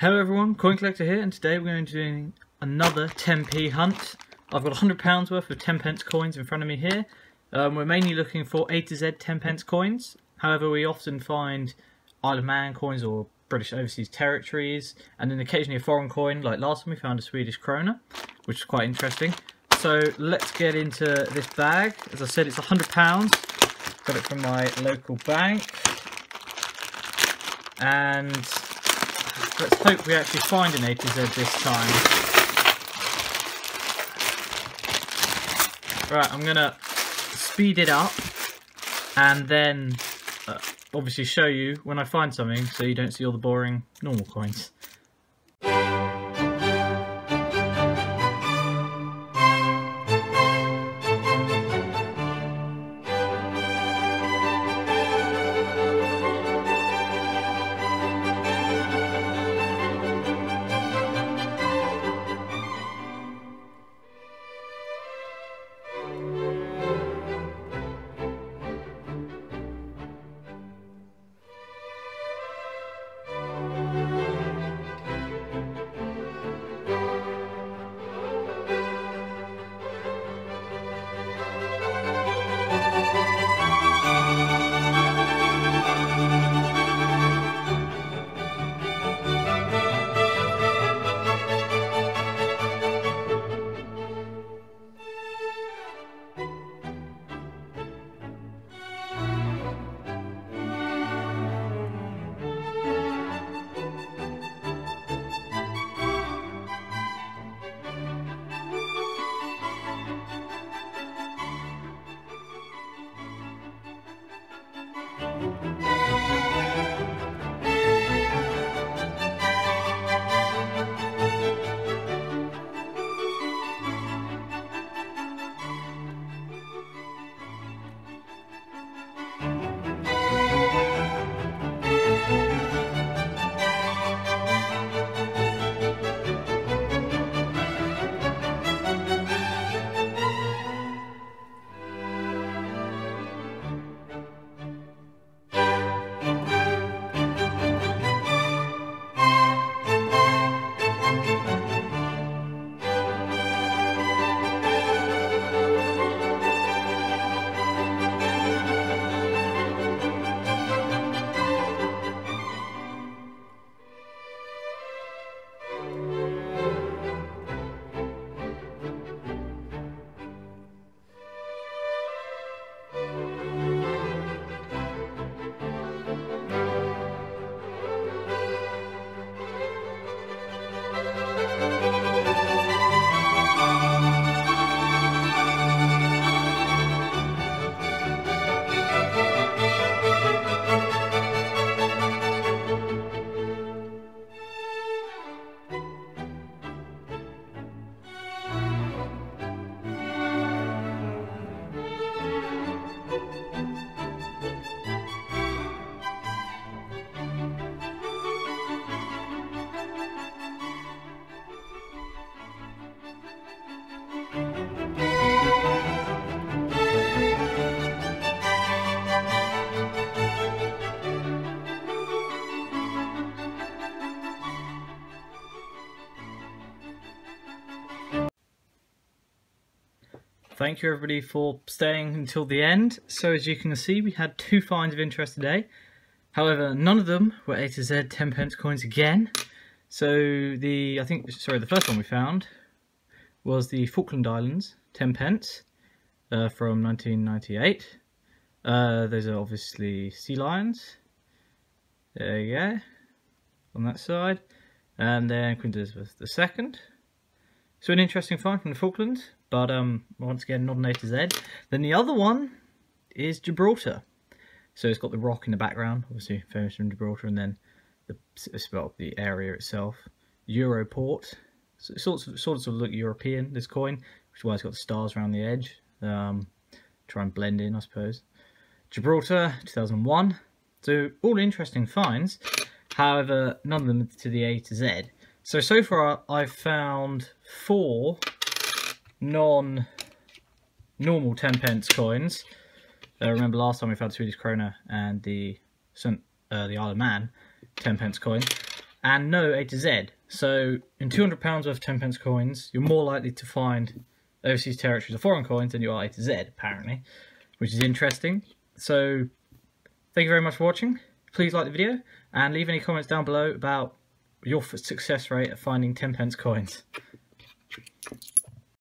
Hello everyone, Coin Collector here, and today we're going to be doing another 10p hunt. I've got £100 worth of 10 pence coins in front of me here. Um, we're mainly looking for A to Z 10 pence coins. However, we often find Isle of Man coins or British overseas territories, and then occasionally a foreign coin, like last time we found a Swedish krona, which is quite interesting. So let's get into this bag. As I said, it's £100. Got it from my local bank. And let's hope we actually find an A to Z this time. Right, I'm gonna speed it up and then uh, obviously show you when I find something so you don't see all the boring normal coins. Thank you everybody for staying until the end. So as you can see, we had two finds of interest today. However, none of them were A to Z 10 pence coins again. So the, I think, sorry, the first one we found was the Falkland Islands, 10 pence, uh, from 1998. Uh, those are obviously sea lions. There you go, on that side. And then Queen Elizabeth II. So an interesting find from the Falklands but um, once again, not an A to Z. Then the other one is Gibraltar. So it's got the rock in the background, obviously famous from Gibraltar, and then the well, the area itself. Europort. So it sort of, sort of look European, this coin, which is why it's got the stars around the edge. Um, try and blend in, I suppose. Gibraltar, 2001. So all interesting finds. However, none of them to the A to Z. So, so far I've found four non-normal 10 pence coins. Uh, remember last time we found Swedish krona and the uh, the Isle of Man 10 pence coin. and no A to Z. So in £200 worth of 10 pence coins, you're more likely to find overseas territories or foreign coins than you are A to Z, apparently, which is interesting. So thank you very much for watching. Please like the video and leave any comments down below about your success rate at finding 10 pence coins.